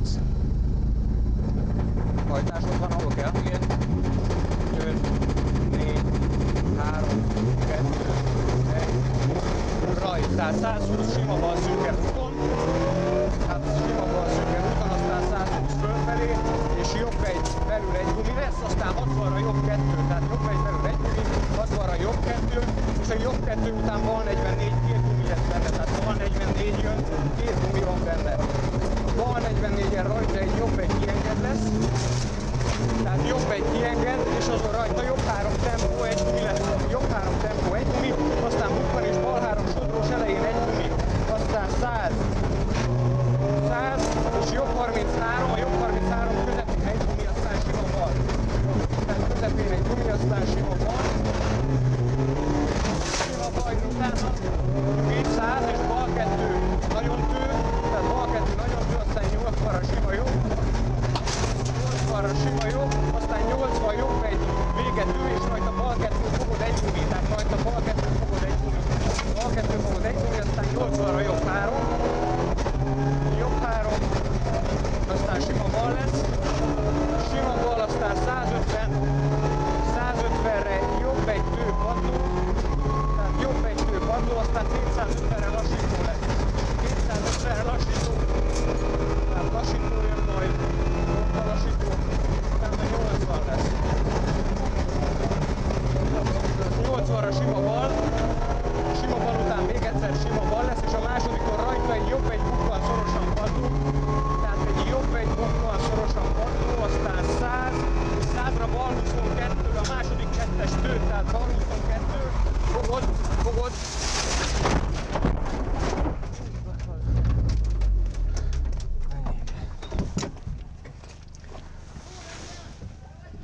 perc. Hajtásod van, ahol kell? Igen. 5, 4, 3, 2, 1. Rajt, tehát 120 sima bal szűke úton, hát sima bal szűke úton, aztán 120 fölfelé, és jobb egy belül egy gumi lesz, aztán 60-ra jobb kettő, tehát jobb egy belül egy gumi, 60-ra jobb kettő, és a jobb kettő után bal 44 két gumi lesz benne, tehát bal 44 jön, két gumi van benne. Bal 44-en rajta egy jobb egy kienged lesz, tehát jobb egy kienged, és azon rajta jobb három tempó, egy gumi lesz, jobb három tempó, egy gumi, aztán bukkan és bal három sodrós elején egy gumi, aztán 100, 100, és jobb 33, a jobb 33 közepén egy gumi, aztán sima bal. Tehát közepén egy gumi, aztán sima bal. Sima bal utána, 200 és bal 2 nagyon tő, tehát bal 2 nagyon tő, aztán 80-ra sima jó. 80-ra sima jó, Pero.